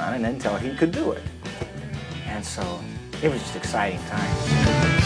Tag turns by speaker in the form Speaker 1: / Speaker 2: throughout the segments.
Speaker 1: on an Intel, he could do it. And so it was just exciting
Speaker 2: times.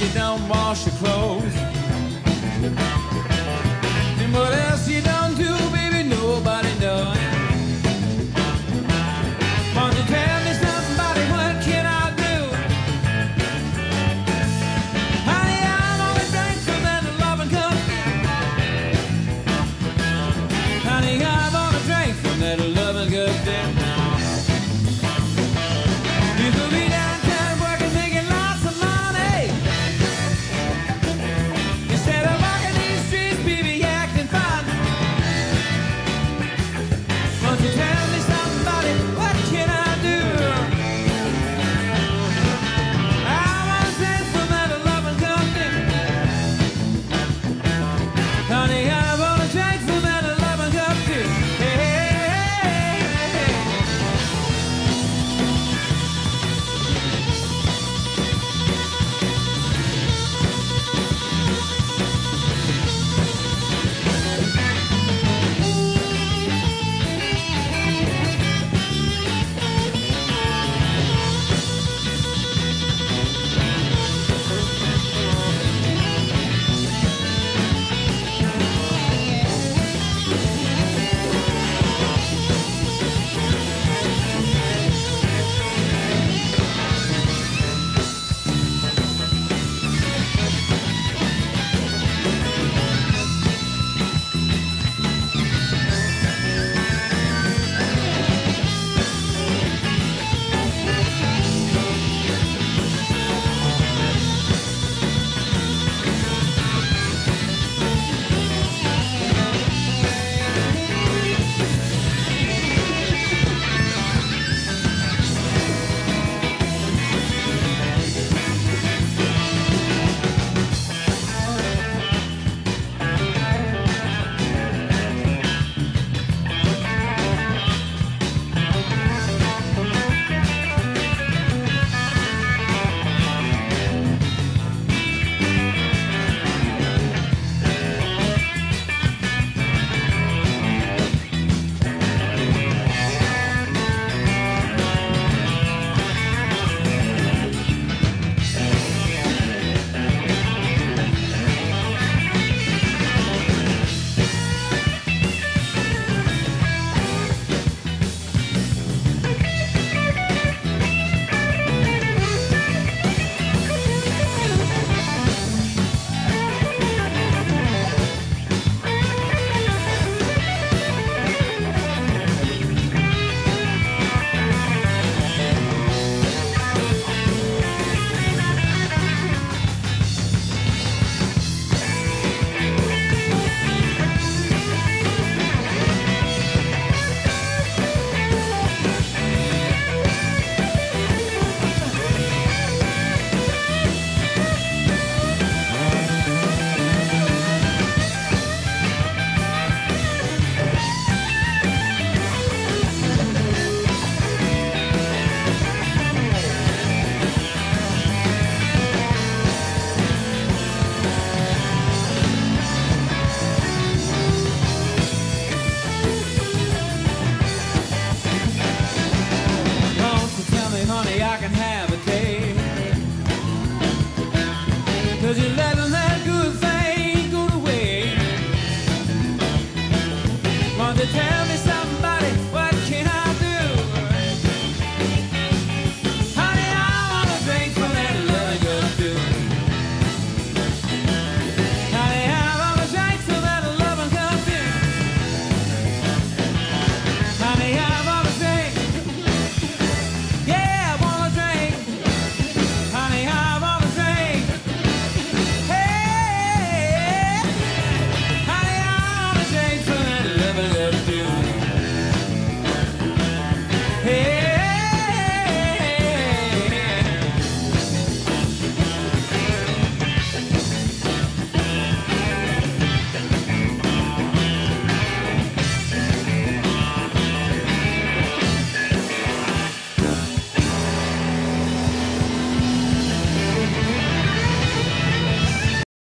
Speaker 2: you don't wash your clothes.